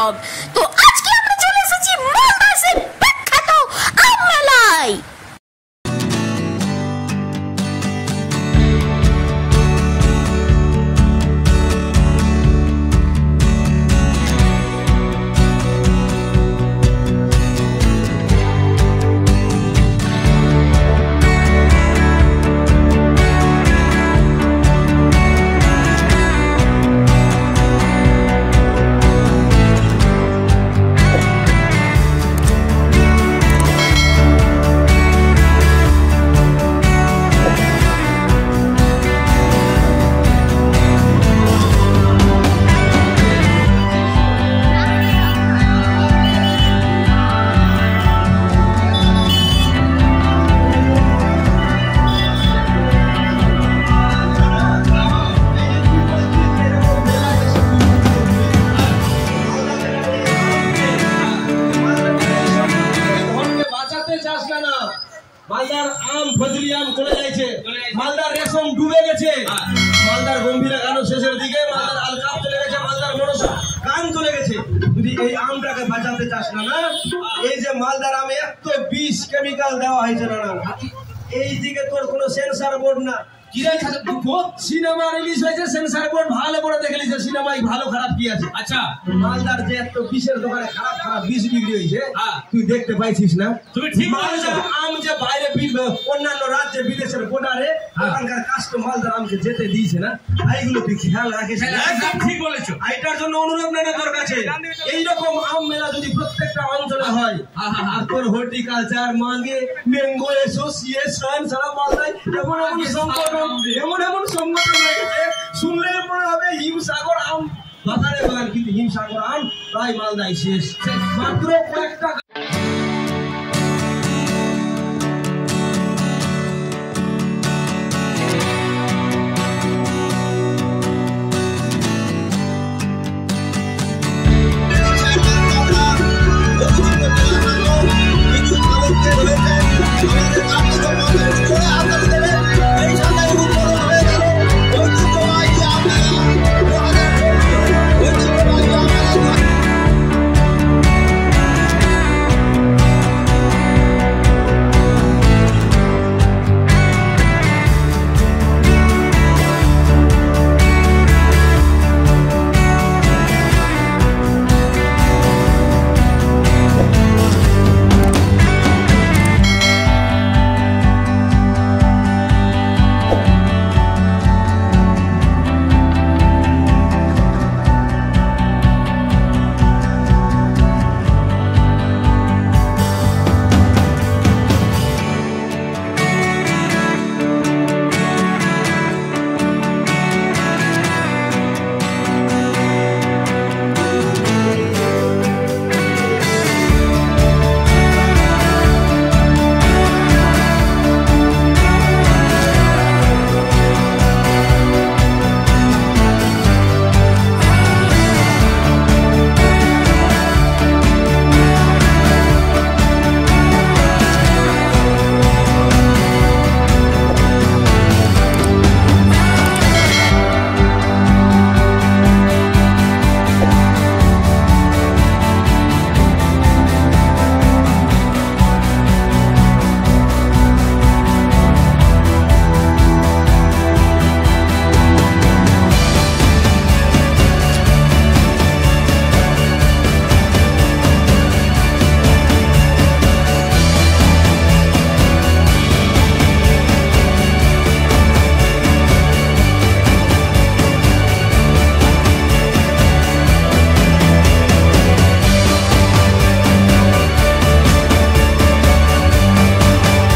job মালদার আম ফজলি আম চলে যাইছে? মালদার রেশম ডুবে গেছে। মালদার গম্ভীরা গান শেষের দিকে মালদার আলকাপ চলে গেছে মালদার মনসা গান চলে গেছে। যদি এই আমটাকে বাঁচাতে চাস না না এই যে মালদার আমে এত বিষ কেমিক্যাল দেওয়া হয়েছে না না এই দিকে তোর কোনো সেন্সার বোর্ড না। সিনেমা রিলিজ হয়েছে সেন্সার বোর্ড ভালো করে দেখে নিছে সিনেমায় ভালো খারাপ কি আছে? আচ্ছা। মালদার যে এত বিষের দোকানে খারাপ খারাপ বিষ বিক্রি হয়েছে হ্যাঁ। তুই দেখতে পাইছিস না? তুমি ঠিক মালদা আম যে বাইরে বি- অন্যান্য রাজ্যে বিদেশের বর্ডারে হ্যাঁ। ওখানকার কাস্টম মালদার আমকে যেতে দিয়েছে না। এইগুলো তুই খেয়াল রাখিস একদম ঠিক বলেছ। আর এটার জন্য অনুরোধ নেই তোর কাছে এইরকম আম মেলা যদি প্রত্যেকটা অঞ্চলে হয় হ্যাঁ, হ্যাঁ, হ্যাঁ। আর তোর হর্টিকালচার মাঙ্গে ম্যাঙ্গো অ্যাসোসিয়েশন সারা মালদায় এমন এমন সংগঠন এমন এমন সংগঠন হয়েছে শুনলে মনে হবে হিমসাগর আম। বাজারে বাগান কিন্তু হিমসাগর আম তাই মালদায় শেষ। মাত্র কয়েকটা